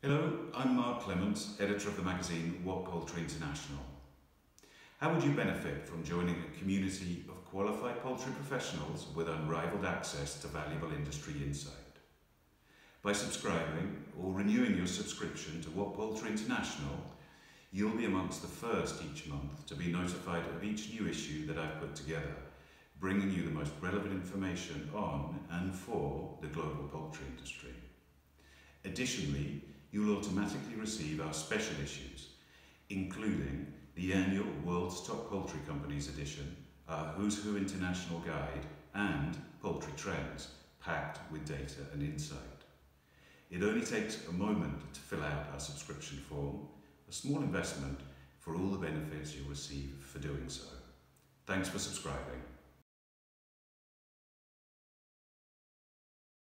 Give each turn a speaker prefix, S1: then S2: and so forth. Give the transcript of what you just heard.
S1: Hello, I'm Mark Clements, editor of the magazine WATT Poultry International. How would you benefit from joining a community of qualified poultry professionals with unrivaled access to valuable industry insight? By subscribing or renewing your subscription to WATT Poultry International, you'll be amongst the first each month to be notified of each new issue that I've put together, bringing you the most relevant information on and for the global poultry industry. Additionally, you'll automatically receive our special issues, including the annual World's Top Poultry Companies edition, our Who's Who International Guide, and Poultry Trends, packed with data and insight. It only takes a moment to fill out our subscription form, a small investment for all the benefits you'll receive for doing so. Thanks for subscribing.